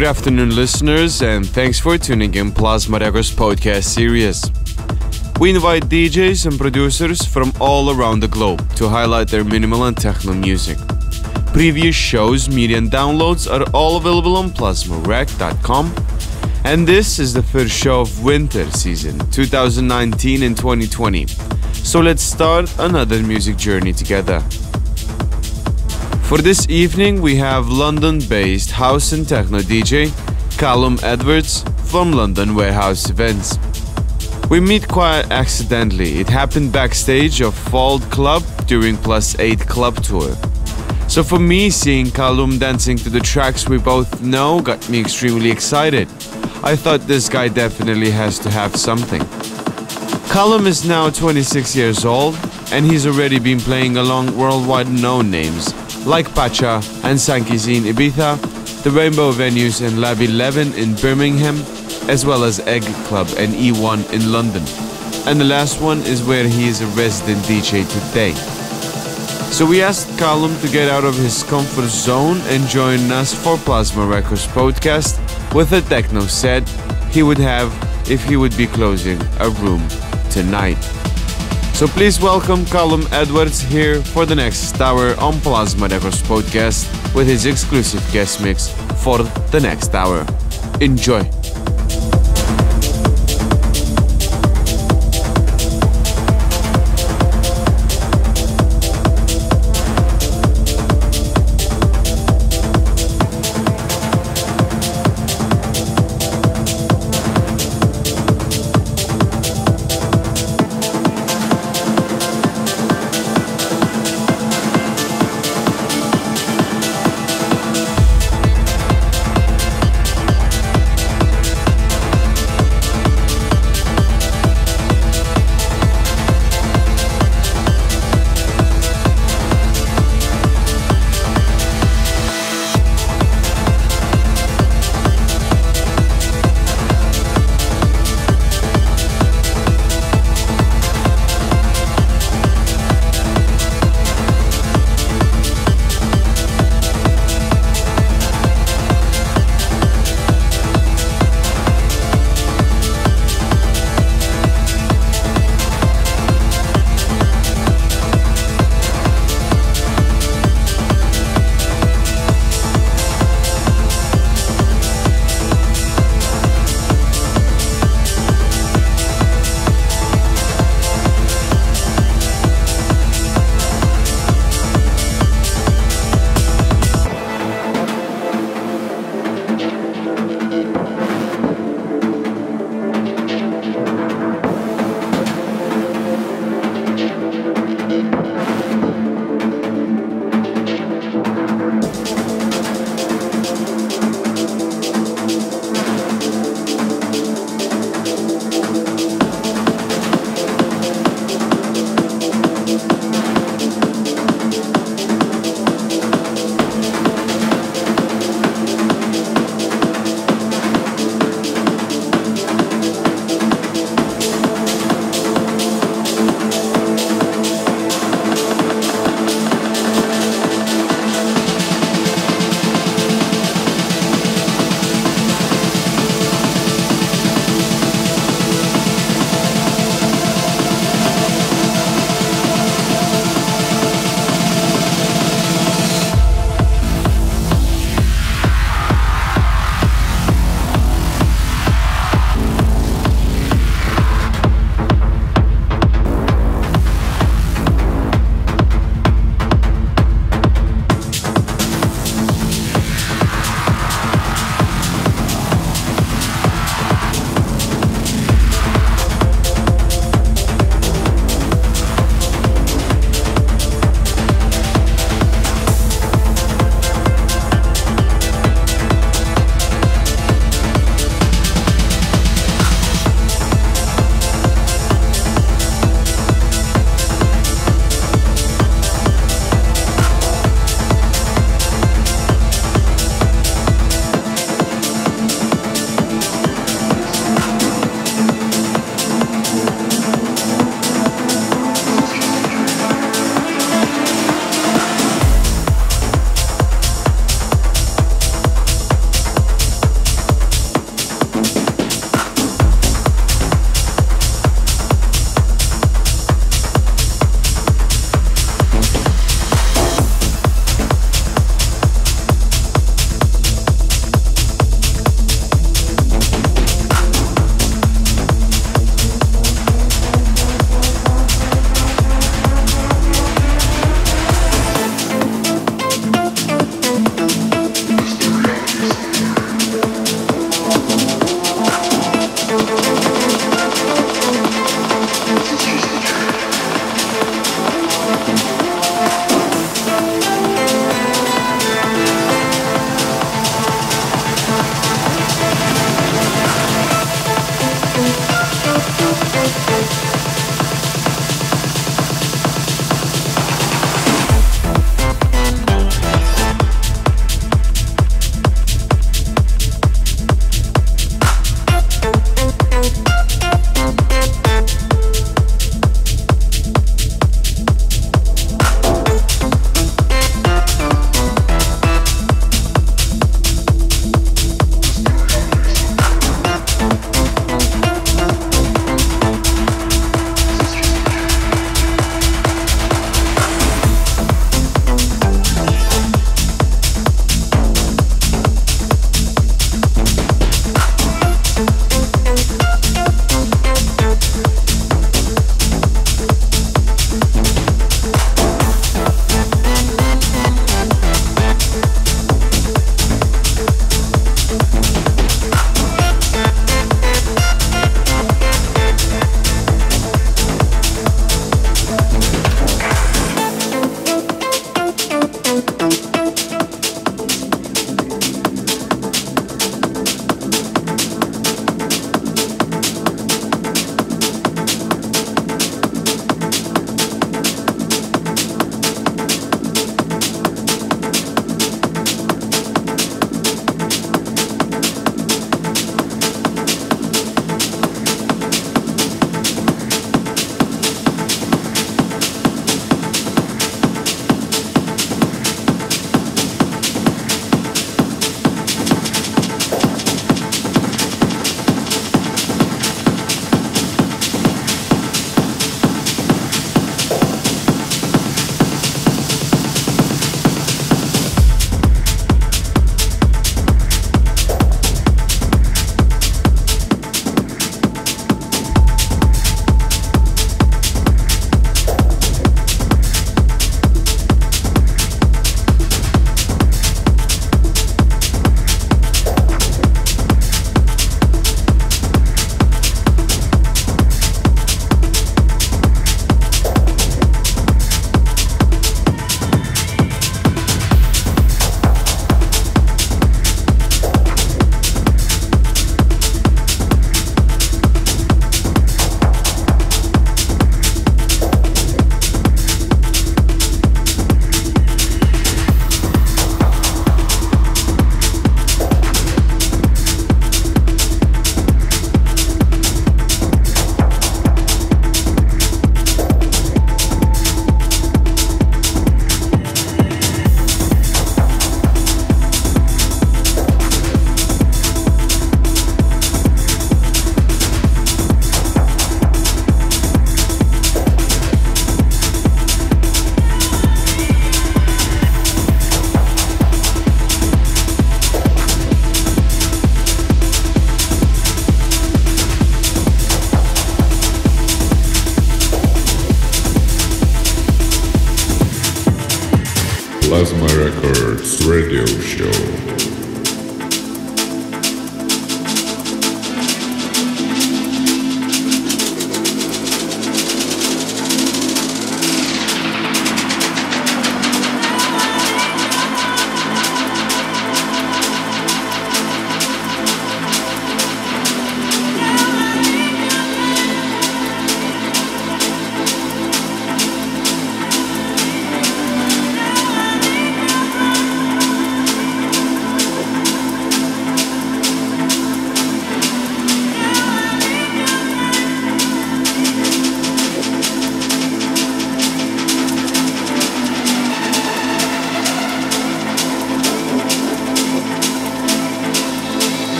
Good afternoon, listeners, and thanks for tuning in Plazma Records podcast series. We invite DJs and producers from all around the globe to highlight their minimal and techno music. Previous shows, media, and downloads are all available on plazmarec.com. And this is the first show of winter season 2019 and 2020. So let's start another music journey together. For this evening, we have London based house and techno DJ Callum Edwards from London Warehouse Events. We meet quite accidentally. It happened backstage of Fold Club during Plus 8 Club Tour. So for me, seeing Callum dancing to the tracks we both know got me extremely excited. I thought this guy definitely has to have something. Callum is now 26 years old and he's already been playing along worldwide known names like Pacha and Sankeys in Ibiza, the Rainbow venues in Lab 11 in Birmingham, as well as Egg Club and E1 in London. And the last one is where he is a resident DJ today. So we asked Callum to get out of his comfort zone and join us for Plazma Records podcast with a techno set he would have if he would be closing a room tonight. So please welcome Callum Edwards here for the next hour on Plazma Records podcast with his exclusive guest mix for the next hour. Enjoy.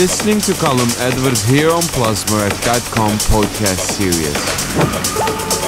Listening to Callum Edward here on Plazmarec.com podcast series.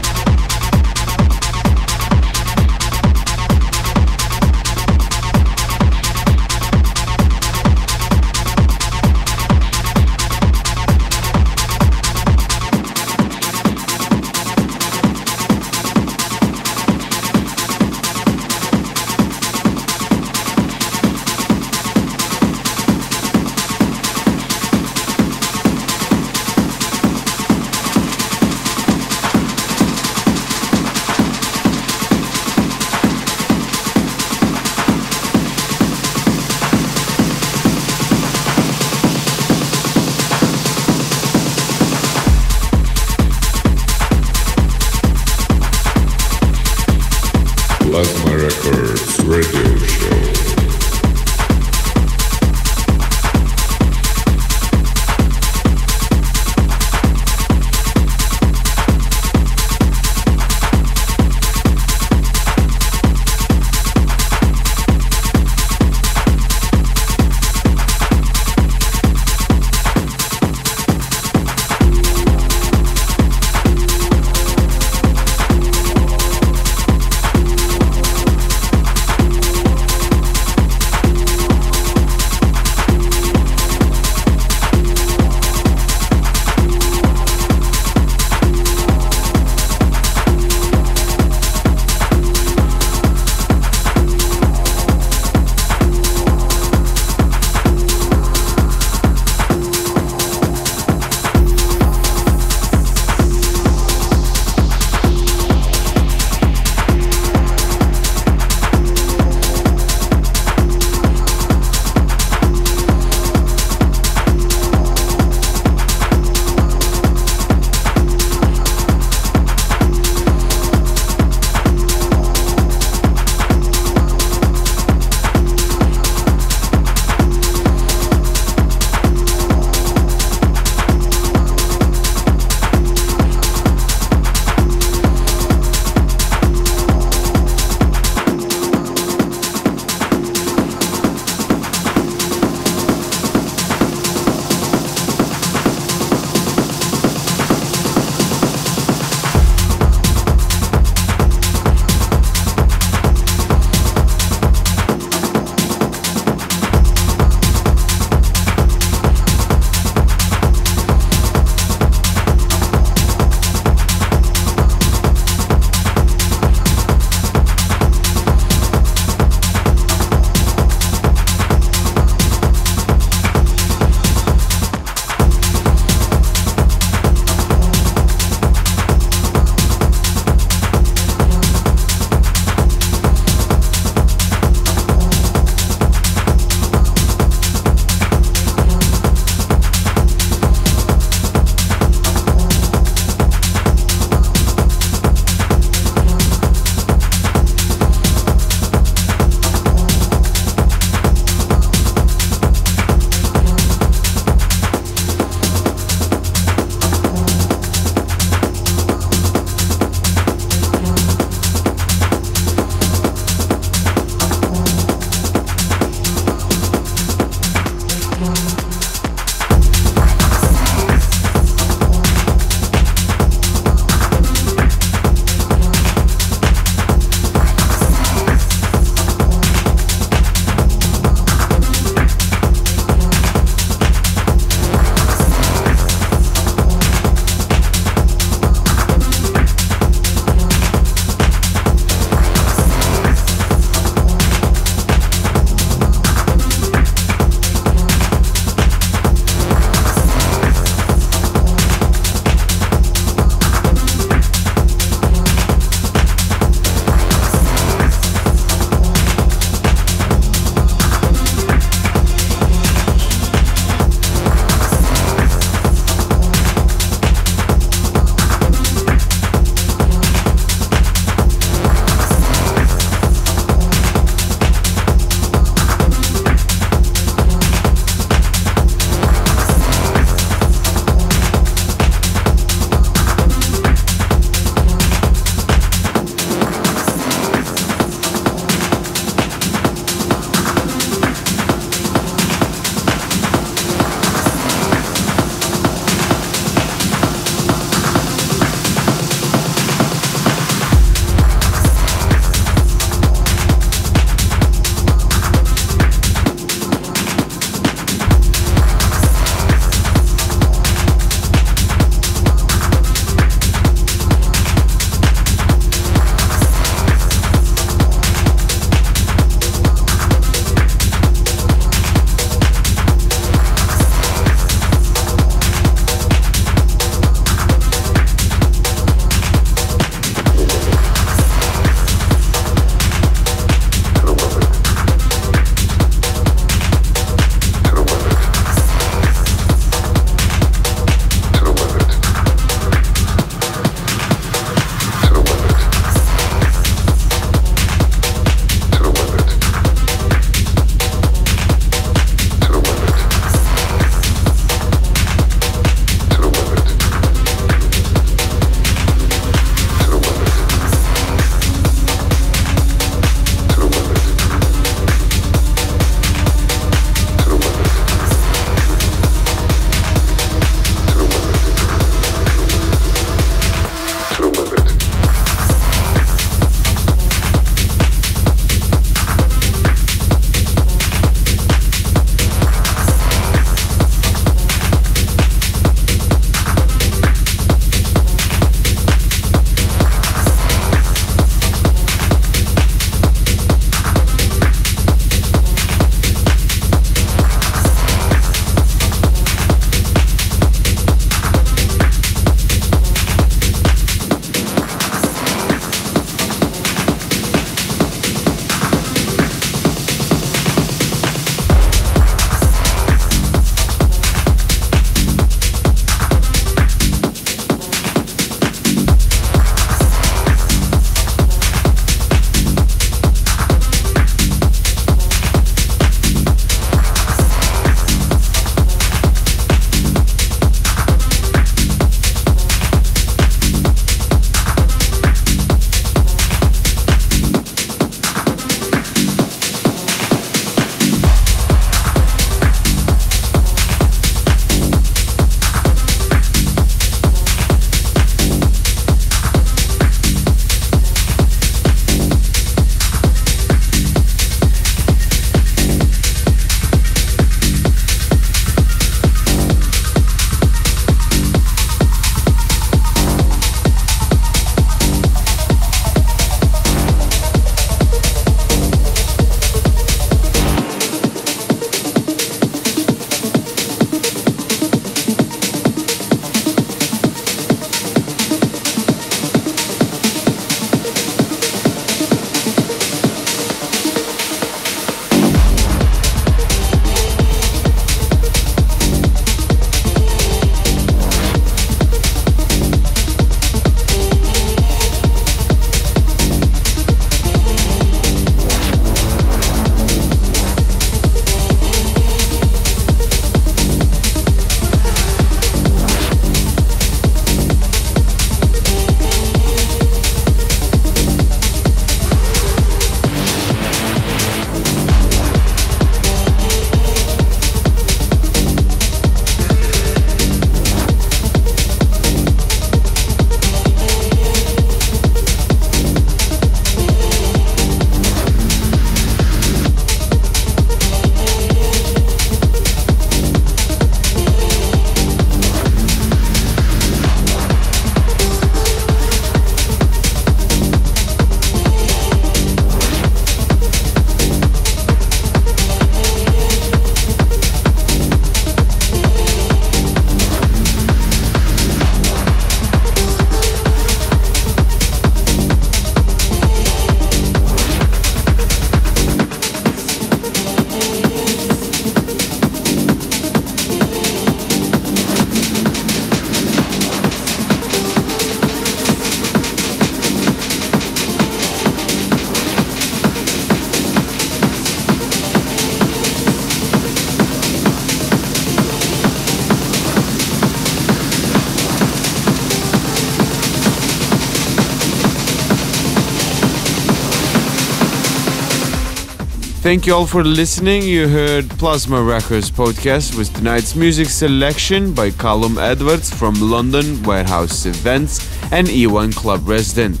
Thank you all for listening. You heard Plazma Records podcast with tonight's music selection by Callum Edwards from London Warehouse Events and E1 Club Resident.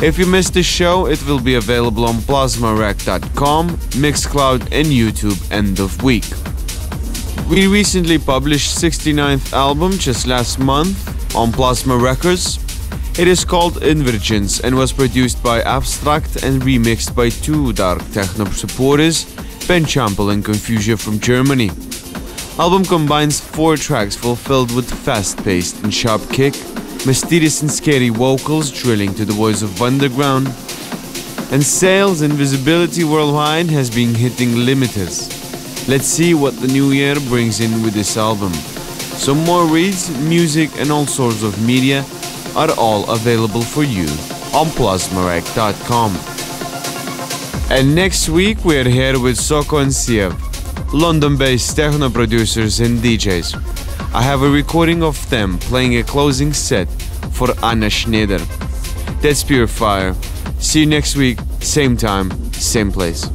If you missed the show, it will be available on plazmarec.com, Mixcloud, and YouTube end of week. We recently published 69th album just last month on Plazma Records. It is called Invergence and was produced by Abstract and remixed by two dark techno supporters, Ben Champel and Confusia from Germany. Album combines four tracks fulfilled with fast-paced and sharp kick, mysterious and scary vocals drilling to the voice of Underground, and sales and visibility worldwide has been hitting limiters. Let's see what the new year brings in with this album. Some more reads, music, and all sorts of media are all available for you on plazmarec.com. And next week we're here with Soko and Siev, London-based techno producers and DJs. I have a recording of them playing a closing set for Anna Schneider. That's Pure Fire. See you next week, same time, same place.